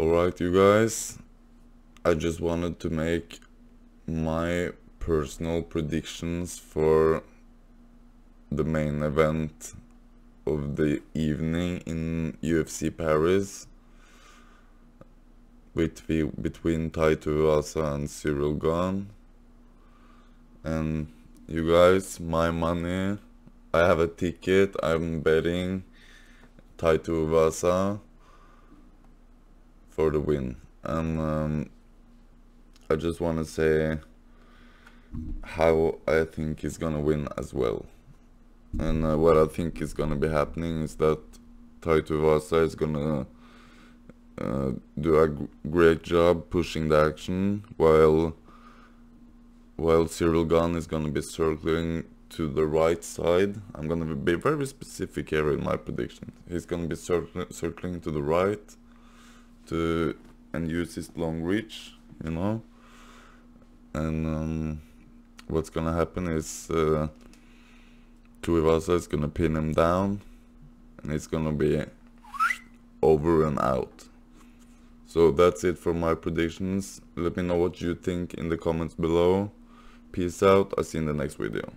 Alright, you guys, I just wanted to make my personal predictions for the main event of the evening in UFC Paris between, between Tai Tuivasa and Cyril Gane. And you guys, my money, I have a ticket, I'm betting Tai Tuivasa for the win. And um, I just want to say how I think he's gonna win as well. And uh, what I think is gonna be happening is that Tai Tuivasa is gonna uh, do a great job pushing the action while while Cyril Gane is gonna be circling to the right side. I'm gonna be very specific here in my prediction. He's gonna be circling circling to the right to and use his long reach, you know. And um, what's gonna happen is uh, Tuivasa is gonna pin him down, and it's gonna be over and out. So that's it for my predictions. Let me know what you think in the comments below. Peace out. I'll see you in the next video.